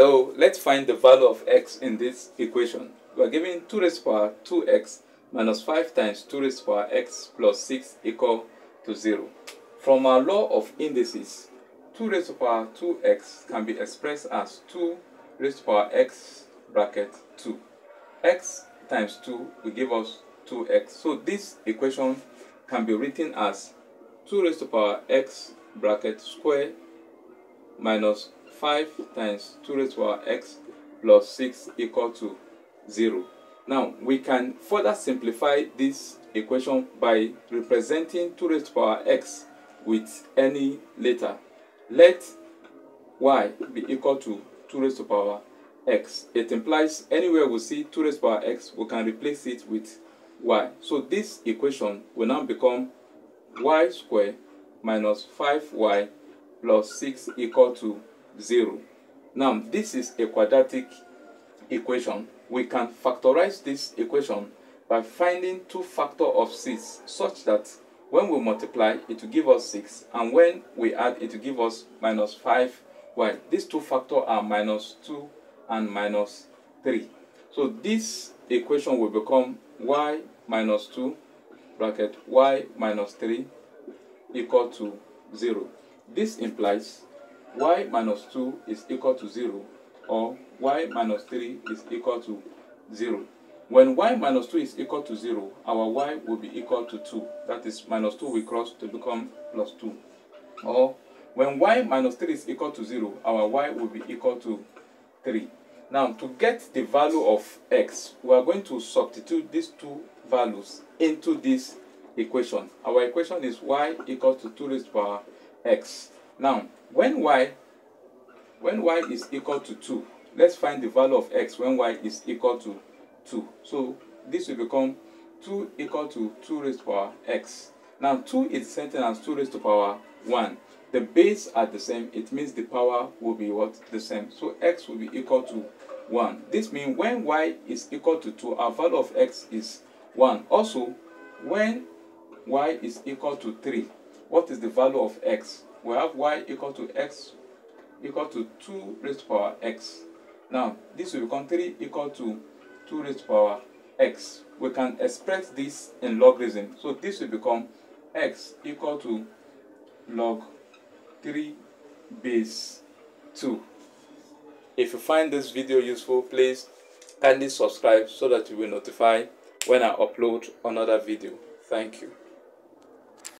So let's find the value of x in this equation. We are given 2 raised to power 2x minus 5 times 2 raised to power x plus 6 equal to 0. From our law of indices, 2 raised to power 2x can be expressed as 2 raised to power x bracket 2. x times 2 will give us 2x. So this equation can be written as 2 raised to power x bracket square minus 5 times 2 raised to power x plus 6 equal to 0. Now, we can further simplify this equation by representing 2 raised to power x with any letter. Let y be equal to 2 raised to power x. It implies anywhere we see 2 raised to power x, we can replace it with y. So this equation will now become y squared minus 5y plus 6 equal to 0. Now, this is a quadratic equation. We can factorize this equation by finding two factor of 6 such that when we multiply, it will give us 6 and when we add, it will give us minus 5y. These two factors are minus 2 and minus 3. So this equation will become y minus 2 bracket y minus 3 equal to 0. This implies y minus 2 is equal to 0 or y minus 3 is equal to 0. When y minus 2 is equal to 0, our y will be equal to 2. That is, minus 2 will cross to become plus 2. Or when y minus 3 is equal to 0, our y will be equal to 3. Now, to get the value of x, we are going to substitute these two values into this equation. Our equation is y equals to 2 raised to power x. Now, when y when y is equal to 2, let's find the value of x when y is equal to 2. So this will become 2 equal to 2 raised to power x. Now 2 is the same as 2 raised to power 1. The base are the same, it means the power will be what? The same. So x will be equal to 1. This means when y is equal to 2, our value of x is 1. Also, when y is equal to 3, what is the value of x? We have y equal to x equal to 2 raised to power x. Now, this will become 3 equal to 2 raised to power x. We can express this in logarithm. So this will become x equal to log 3 base 2. If you find this video useful, please kindly subscribe so that you will notify when I upload another video. Thank you.